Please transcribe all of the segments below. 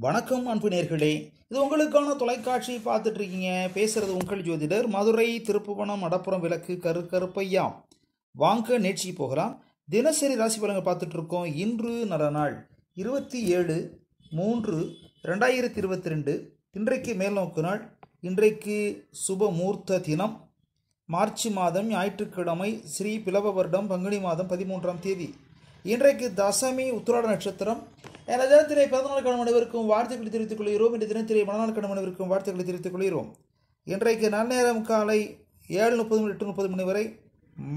வணக்கம் அன்பு நேர்களே. இது உங்களுக்கான தொலைக்காட்சி பார்த்துட்டு இருக்கீங்க. பேசுறது உங்கள் ஜோதிடர் மதுரை திருப்புவனம் மடப்புறம் விளக்கு கரு கருப்பையா வாங்க நேற்றி போகலாம். தினசரி ராசி பலன்கள் பார்த்துட்டு இருக்கோம். இன்று நல்ல நாள். இருபத்தி ஏழு மூன்று ரெண்டாயிரத்தி இருபத்தி ரெண்டு. இன்றைக்கு மேல்நோக்கு நாள். இன்றைக்கு சுப மூர்த்த தினம். மார்ச் மாதம் ஞாயிற்றுக்கிழமை ஸ்ரீ பிளவ வருடம் பங்குனி மாதம் பதிமூன்றாம் தேதி. இன்றைக்கு தசமி உத்திராட நட்சத்திரம். எனது தினத்திலே பிறந்தநாள் கணவன் அனைவருக்கும் வாழ்த்துக்களை தெரிவித்துக் கொள்கிறோம். இன்று தினத்திலே மனநாள் கணவன் அனைவருக்கும் வாழ்த்துக்களை தெரிவித்துக் கொள்கிறோம். இன்றைக்கு நன்னேரம் காலை ஏழு முப்பது முதல் எட்டு முப்பது மணி வரை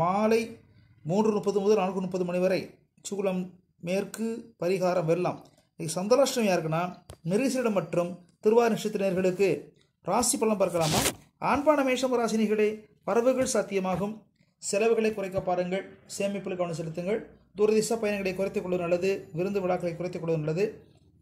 மாலை மூன்று முப்பது முதல் நான்கு முப்பது மணி வரை சூலம் மேற்கு பரிகாரம் வெள்ளம். இன்னைக்கு சந்தலாஷ்டமி யாருக்குன்னா மெரிசிடம் மற்றும் திருவாரூர் நட்சத்திரர்களுக்கு ராசி பலம் பார்க்கலாமா? ஆண்பான மேஷம் ராசினிகளே வரவுகள் சாத்தியமாகும். செலவுகளை குறைக்க பாருங்கள் சேமிப்பில் கவனம் செலுத்துங்கள். தூரதிச பயணங்களை குறைத்துக் கொள்வது நல்லது விருந்து விழாக்களை குறைத்துக் கொள்வது நல்லது.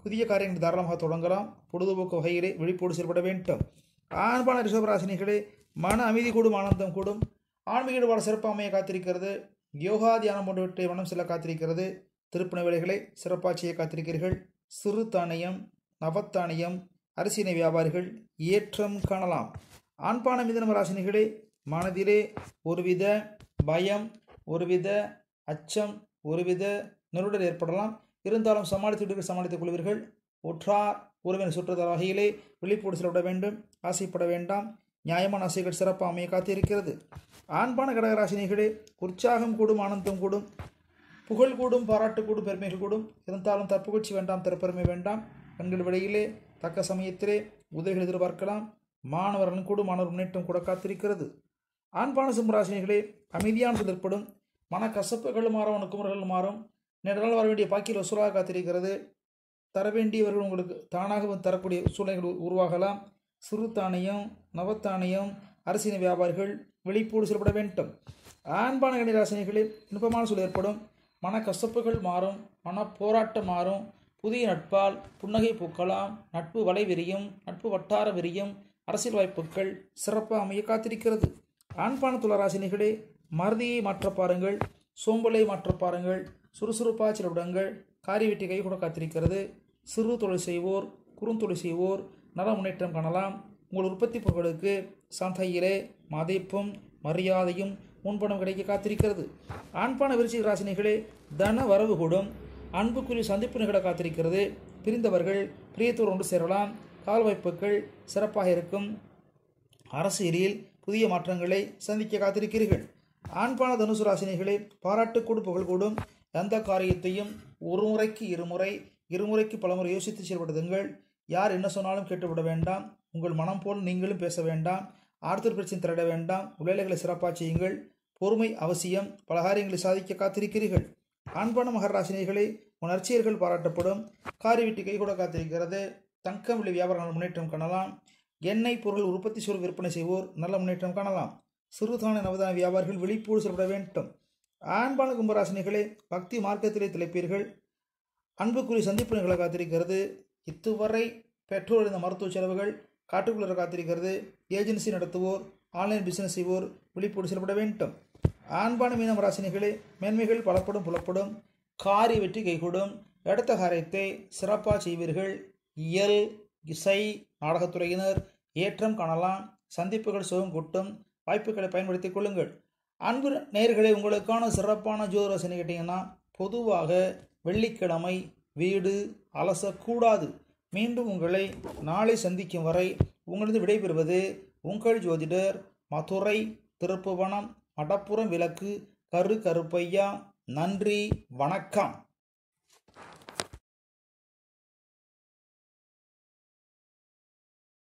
புதிய காரியங்களை தாராளமாக தொடங்கலாம். பொழுதுபோக்கு வகையிலே விழிப்போடு செயல்பட வேண்டும். ஆண்பான ரிஷபராசினிகளே மன அமைதி கூடும் ஆனந்தம் கூடும். ஆன்மீக ஈடுபாடு சிறப்பாக அமைய காத்திருக்கிறது. யோகா தியானம் போன்றவற்றை மனம் செல்ல காத்திருக்கிறது. திருப்பண வேலைகளை சிறப்பாக செய்ய காத்திருக்கிறீர்கள். சிறு தானியம் நவத்தானியம் அரிசினை வியாபாரிகள் ஏற்றம் காணலாம். ஆண்பான மிதனம் ராசினிகளே மனதிலே ஒருவித பயம் ஒருவித அச்சம் ஒருவித நெருடல் ஏற்படலாம். இருந்தாலும் சமாளித்து சமாளித்துக் கொள்வீர்கள். ஒற்றார் உறவின் சுற்றுதல் வகையிலே விழிப்போடு செல்லப்பட வேண்டும். ஆசைப்பட வேண்டாம். நியாயமான ஆசைகள் சிறப்பாக அமைய காத்திருக்கிறது. ஆண்பான கடகராசினிகளே உற்சாகம் கூடும் ஆனந்தம் கூடும் புகழ் கூடும் பாராட்டு கூடும் பெருமைகள் கூடும். இருந்தாலும் தற்புகழ்ச்சி வேண்டாம் திறப்பெருமை வேண்டாம். கண்கள் விடையிலே தக்க சமயத்திலே உதவிகள் எதிர்பார்க்கலாம். மாணவர்களும் கூடும் மாணவர் முன்னேற்றம் கூட காத்திருக்கிறது. ஆண்பான சிம்மராசினிகளே அமைதியான ஏற்படும் மன கசப்புகள் மாறும் அணுக்குமுறைகள் மாறும். நேற்றால் வர வேண்டிய பாக்கியில் வசூலாக காத்திருக்கிறது. தர வேண்டியவர்கள் உங்களுக்கு தானாக வந்து தரக்கூடிய சூழ்நிலைகள் உருவாகலாம். சிறு தானியம் நவத்தானியம் அரசின வியாபாரிகள் வெளிப்போடு செயல்பட வேண்டும். ஆண்பான கணிராசினிகளே இன்பமான சூழல் ஏற்படும். மன கசப்புகள் மாறும் மன போராட்டம் மாறும். புதிய நட்பால் புன்னகை பூக்கலாம் நட்பு வலை விரியும் நட்பு வட்டார விரியும் அரசியல் வாய்ப்புகள் சிறப்பாக அமைய காத்திருக்கிறது. ஆண்பான துளராசினிகளே மறதியை மாற்ற பாருங்கள் சோம்பலை மாற்ற பாருங்கள் சுறுசுறுப்பாக செலவிடுங்கள் காரி வெட்டி கை கூட காத்திருக்கிறது. சிறு தொழில் செய்வோர் குறுந்தொழில் செய்வோர் நல முன்னேற்றம் காணலாம். உங்கள் உற்பத்தி பொருட்களுக்கு சந்தையிலே மதிப்பும் மரியாதையும் முன்பணம் கிடைக்க காத்திருக்கிறது. ஆண்பான விருச்சிக ராசினிகளே தன வரவு கூடும். அன்புக்குரிய சந்திப்பு நிகழ காத்திருக்கிறது. பிரிந்தவர்கள் பிரியத்தோடு ஒன்று சேரலாம். கால் வாய்ப்புகள் சிறப்பாக இருக்கும். அரசியலில் புதிய மாற்றங்களை சந்திக்க காத்திருக்கிறீர்கள். ஆண்பான தனுசு ராசினிகளே புகழ் புகழ்கூடும் எந்த காரியத்தையும் ஒரு முறைக்கு இருமுறை இருமுறைக்கு பலமுறை யோசித்து செயல்படுதுங்கள் யார் என்ன சொன்னாலும் கேட்டுவிட வேண்டாம். உங்கள் மனம் போல் நீங்களும் பேச வேண்டாம். ஆர்த்தர் பிரச்சனை திரட வேண்டாம். உழைகளை சிறப்பாக செய்யுங்கள். பொறுமை அவசியம். பல காரியங்களை சாதிக்க காத்திருக்கிறீர்கள். ஆண்பான மகராசினிகளே உணர்ச்சியர்கள் பாராட்டப்படும். காரி வீட்டு கை கூட காத்திருக்கிறது. தங்கம் விலை வியாபாரங்கள் முன்னேற்றம் காணலாம். எண்ணெய் பொருள் உற்பத்தி சொல் விற்பனை செய்வோர் நல்ல முன்னேற்றம் காணலாம். சிறுதான நவதான வியாபாரிகள் விழிப்போடு செயல்பட வேண்டும். ஆண்பான கும்பராசினிகளே பக்தி மார்க்கத்திலே திளைப்பீர்கள். அன்புக்குரிய சந்திப்பு நிகழ காத்திருக்கிறது. இதுவரை பெற்றோர் இந்த மருத்துவ செலவுகள் காட்டுக்குள்ளே காத்திருக்கிறது. ஏஜென்சி நடத்துவோர் ஆன்லைன் பிசினஸ் செய்வோர் விழிப்போடு செயல்பட வேண்டும். ஆண்பான மீனம் ராசினிகளே மேன்மைகள் பலப்படும் புலப்படும். காரி வெற்றி கைகூடும். எடுத்த காரியத்தை சிறப்பாக செய்வீர்கள். இயல் இசை நாடகத்துறையினர் ஏற்றம் காணலாம். சந்திப்புகள் சுகம் கூட்டும். வாய்ப்புகளை பயன்படுத்திக் கொள்ளுங்கள். அன்பு நேர்களை உங்களுக்கான சிறப்பான ஜோதிரசனை கேட்டிங்கன்னா பொதுவாக வெள்ளிக்கிழமை வீடு அலசக்கூடாது. மீண்டும் உங்களை நாளை சந்திக்கும் வரை உங்களது விடைபெறுவது உங்கள் ஜோதிடர் மதுரை திருப்புவனம் மடப்புறம் விளக்கு கரு கருப்பையா. நன்றி வணக்கம்.